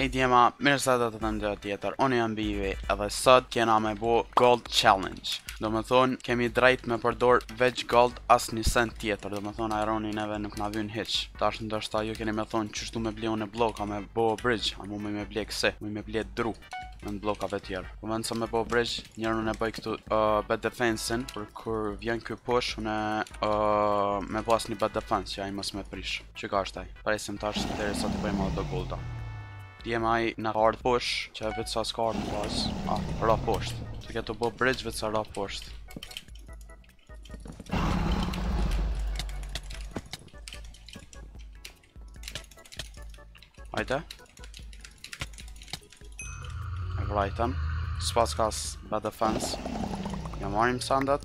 Ej djema, mirë se erdhët te videoja tjetër, unë jam Bivi, edhe sot kena me bo Gold Challenge. Domethonë, kemi drejt me përdor veç Gold asnjë send tjetër, domethonë, ironi neve nuk na vyn hiç. Tash ndoshta ju keni me thonë, qysh me ble unë bloka me bo bridge, a muj me ble kësi, muj me ble dru në vend blokave tjerë. Po n'vend se me bo bridge, njërë unë e bëj këtu uh, bed defense-in, për kur vjen ky push, unë uh, me pas një bed defense, që ai mos me prish. Çka është qaj? Presim tash derisa të bëjmë ato golda. Djem, ai në hard push, qe, veç sa s'ka ardhë pas. Ah, ra poshtë. Tu dashtë me bo bridge veç sa ra poshtë. Ajde. E vrajtëm. S'paska as bed defense. Ia marrim sendet.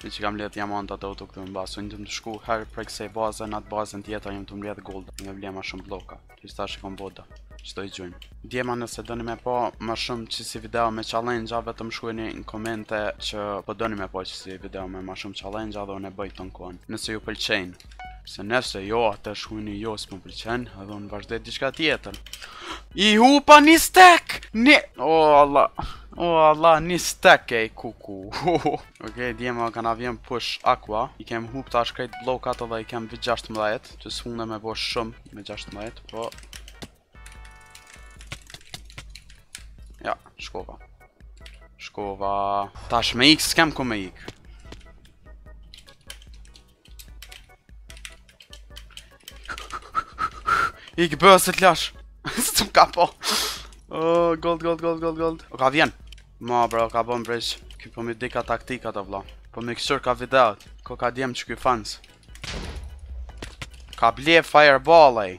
Ti çka, mledh diamanta edhe rri këtu në bazë, unë jam tu shku herë prej kësej bazë, në atë bazën tjetër jam tu mledh gold, me ble ma shumë bloka, që së ta që kom boda, që t'i gjujmë. Djema nëse doni me pa më shumë qësi video me challenge, a vetëm shkruni në komente që po doni me pa qësi video me më shumë challenge, edhe unë e boj, nëse ju pëlqen. Se nëse jo, atëherë shkruni jo s'më pëlqen, edhe unë vazhdoj diçka tjetër. I hupa një stek! Një... O, Allah... O, Allah, një stek, ej kuku. Ok, djema ka na vjen push aqua I kem hup tash krejt blokat edhe i kem veç 16 S'mund me bo shumë me 16 Po Ja, shkova Shkova Tash me ik s'kem ku me ik Ik be se t'lash Se të ka po oh, Gold, gold, gold, gold, gold O ka vjen Ma bro, ka bon bridge Ky po mi dika taktika të vla Po m'i kqyrka videot Koka djem qeky fans Ka ble fireball ej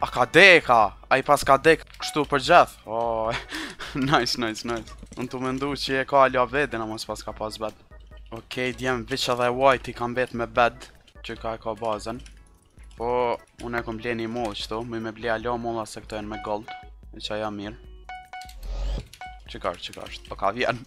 A ka dek, a? A ai paska dek kështu përgjithë? Oh, nice, nice, nice. Unë tu mendu që e ka hala bedin, a mos s'paska pas bed. Okej, okay, djem veç edhe white ka met me bed, qe ka e ka bazën. Po, unë e kom ble një mollë qëtu, muj me ble hala molla se këto jenë me gold. E qa ja mirë. Çka është, çka është, po ka vjen.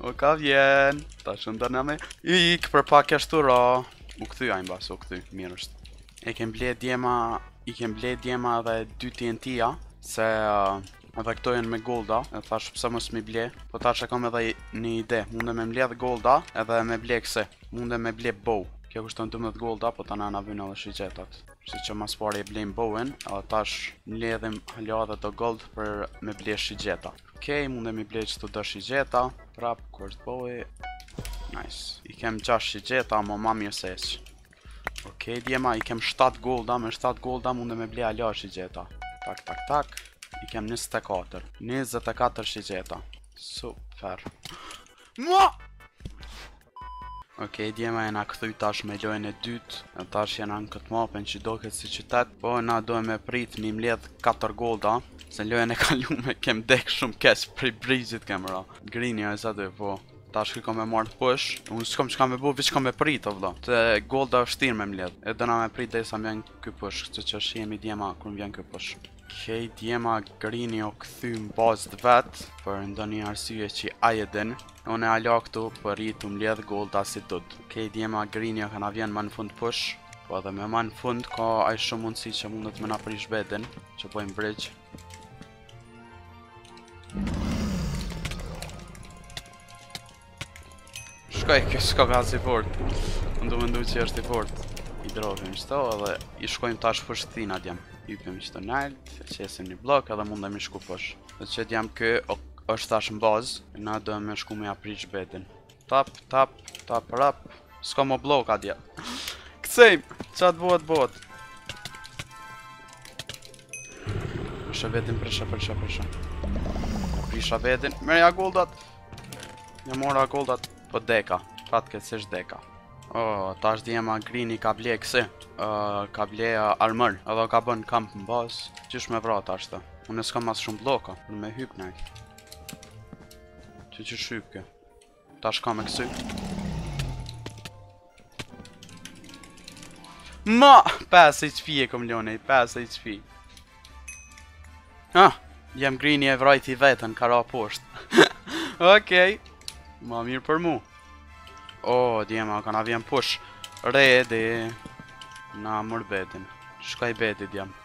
O ka vjen, ta shëndër në me. Ik, për pak e shtu ra. U kthy, ai n'bazë, u kthy, mirë është. E kem ble djema, i kem ble djema dhe dy TNT-a, se uh, edhe këto jenë me golda, e thashë pse mos m'i ble, po tash e kam edhe një ide, munde me mledh golda edhe me ble kësi, munde me ble bow, kjo kushton 12 golda, po tash na vyjnë edhe shigjetat, kshtu që mas pari e blejmë bowen, edhe tash mledhim hala edhe do gold për me ble shigjeta. Okej, munde me ble qetu do shigjeta, prap, kërët bowe, nice, i kem 6 shigjeta, ma mirë se hiç. Ok, djema, i kem 7 golda, me 7 golda mundemi ble hala shigjeta. Tak, tak, tak, i kem 24. 24 shigjeta. Super. Mua! Ok, djema jena kthy tash me lojën e dytë, e tash jena në këtë mapen që doket si qytet, po na dojna me prit mi mledh 4 golda, se lojën e kalume kem dek shumë keq, prej bridge-it kem ra. Grini, a e sa dhe, po. Tash ky ka me m'ardh push Unë s'kam çka me bo, veç kam me prit o vdo Të gold është shtirë me mledh E dona me prit derisa më vjen ky push Kështu që shihemi djema kur më vjen ky push Okej djema grini o kthy në bazë të vet Për ndonjë arsye që aj e din Unë hala këtu po rri tu mledh golda si dud Okej djema grini o ka na vjen më në fund push Po edhe me më në fund ka aj shumë mundësi që mundet me na prish bedin Që po bojmë bridge Shkoi, ky s'koka i fort Unë tu mendu që është i fort I dropim qëto edhe i shkojmë tash poshtë na djem Hypim qëtu nalt, qesim një blok edhe mundemi shku push E qe djem ky është tash në bazë Na dojm me shku me ia prish bedin Tap, tap, tap, rap S'kam mo bloka djem Këcejmë, çka të bëhet, bëhet Prisha bedin, prisha, prisha, prisha Prisha bedin, merrja goldat Ia mora goldat Po po deka, fatkeqsisht deka Oh, tash djema grini ka ble kësi uh, Ka ble uh, armor Edhe ka bën kamp në bazë Qysh me vra tash Unë s'kam as shumë bloka Unë me hyp në Qe qysh hyp ky Tash ka me kcy Ma 5 HP e kom lon në 5 HP Ha djem grini e vrajti vetën Ka ra posht Okej Ma mirë për mu O oh, djema ka na vjen push Redi Na merr bedin Shkoi bedi djem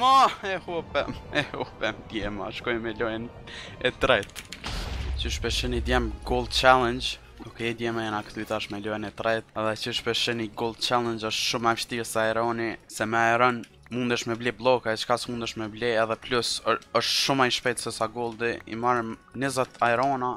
Ma, e hupëm, e hupëm, djema, shkojm me lojnë e tret Qysh pe shihni djem Gold Challenge Ok, djema jena kthy tash me lojnë e tret Edhe qysh pe shihni Gold Challenge është shumë ma vshtirë se ironi Se me iron mundesh me ble bloka e çka s'mundesh me ble edhe plus është shumë ma i shpejt se sa goldi i marrim 20 irona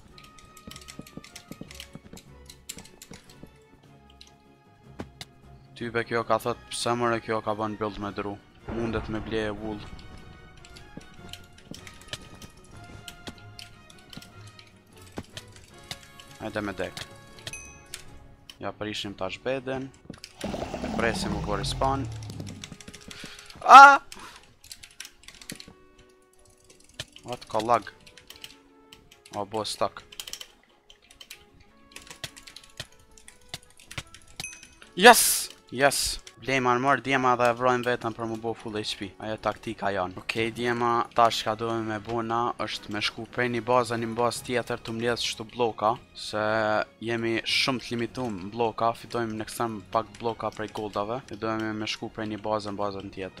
Tybe kjo ka thot pse more kjo ka bën build me dru Mundet me ble wool Ajde me dek Ja prishim tash bedin E presim u bo respawn Aaaa ah! Ka lag U bo stuck Yes Yes Blejmë armor djema dhe rrojmë vetëm për me bo full HP Ajo taktika jonë Okej okej, djema tash çka dojmë me bo na është me shku prej një baze në baz tjetër të mledhë qështu bloka Se jemi shumë të limitum n'blloka Fitojmë në kësi pak bloka prej goldave Dojmë me shku prej një baze në bazën tjetër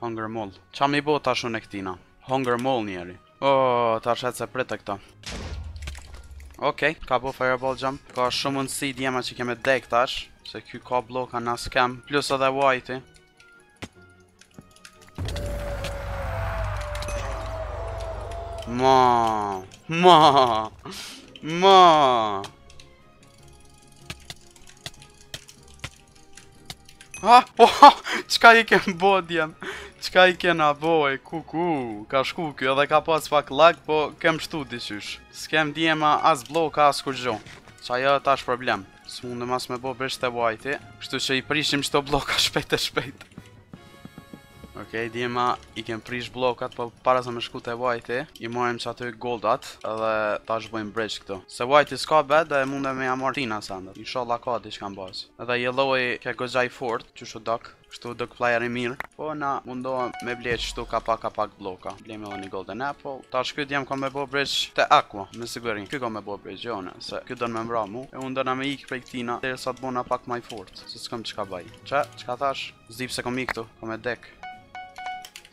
Hunger Mall. Ça me i bo tash unë këtina? Hunger Mall njeri. Oh, tash se prite e këta. Ok, ka bo Fireball Jump. Ka shumë mundësi djema që kemi dek tash. Se ky ka blloka na s'kem. Plus edhe Whitey. Ma, ma, ma. Ha, po, ha, çka i kem bo djem Çka i kena bo kuku Ka shku ky edhe ka pas pak lag Po kem shty diqysh S'kem djema as blloka as kurgjo Qajo tash është problem S'mundem as me bo bridge te Whitey Kështu që i prishim qëto blloka shpejt e shpejt Ok, djema i kem prish bllokat, po para se me shku te Whitey, i marrim qaty goldat, edhe tash bojmë bridge këtu. Se Whitey s'ka bed dhe munde me ja marrë tina sendet, inshallah ka diçka n'bazë. Edhe yellow u ke goxha i fort, qështu u dok, kështu u dok player i mirë. Po na mundohem me ble qështu ka pak ka pak blloka, blem edhe një golden apple. Tash ky djem ka me bo bridge te aqua, me siguri, ky ka me bo bridge, jo ne, se ky don me m'vra mu, e unë dona me ik prej këtina, derisa të bona pak ma i fort, se s'kam çka baj. Ça, çka thash? S'di pse kom ik këtu, kom e dek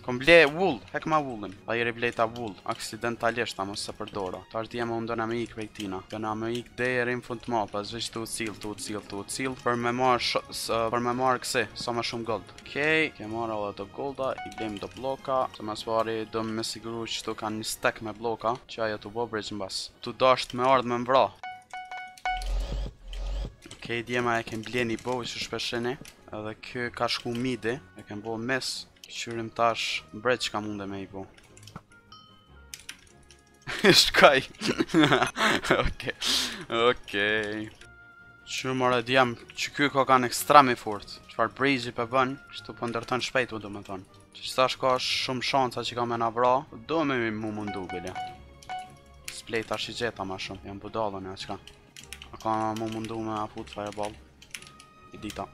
Kom ble wool, hekma woolin Pahiri e bleta wool, aksidentalisht tamon s'e përdora Tash djema unë dona me ik prej tina Dona me ik deri n'fund ma Po veç tu u sill, tu u sill, tu u sill Për me marë shë, së, për me marë kësi Sa ma shumë gold Okej, kem marrë edhe do golda I blem do blloka Se ma së pari do me u siguru që tu kanë një stek me blloka Që ai të bo bridge në bazë Tu dasht me ardhë me m'vra Okej djema e kem ble një bow që speciali Edhe ky ka shku midi E kem bo mes Kqyrim tash Bre çka munde me i bo Shkaj Okej Okej Kqyrim more djem Që ky ka kanë ekstrem i fort Çfar bridgi po bën Qështu po ndërton shpejt domethonë Që qetash ka shumë shansa që ka me na vra Do me mu mundu bile Splejt ashtë i gjeta ma shumë Jam budall e çka A ka mu mundu me ma fut fireball E dita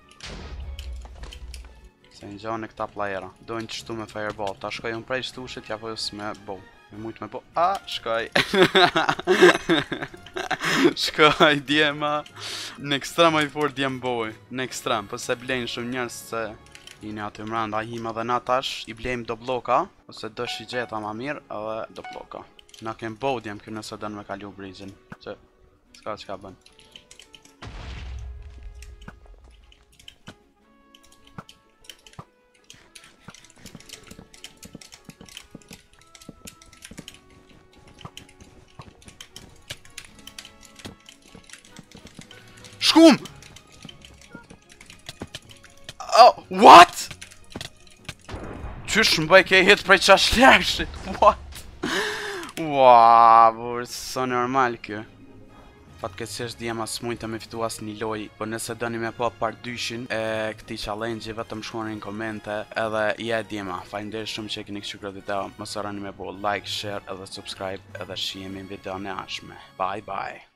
Se n'gjanë këta plajera Dojnë qështu me fireball Tash koj unë prej stushit Ja vëjës me bow Me mujtë me bow A shkoj Shkoj djema Në ekstrem o i fort djem bowi Në ekstrem Po s'e blejnë shumë njerëz se I një aty mranda I hima dhe na tash I blejmë do blloka Ose do shigjeta ma mirë edhe do bloka Na kem bo djem kjo nëse don me kalu brizin Se s'ka çka bën Shkum! Oh, what? Qysh m'bojke hit prej qash largit, what? Wow, burrë, s'o normal kjo. Fatkeqësisht djem s'mujtëm me fitu asni lojë Po nëse doni me pa part dyshin e këtij challenge vetëm shkoni në komente edhe ja djema Faleminderit shumë që e keni kqyr këtë video Mos harroni me bo like, share edhe subscribe edhe shihemi në videon e ardhshme Bye bye